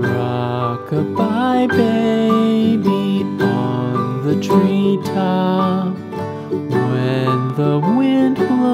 Rockabye baby on the treetop. When the wind blows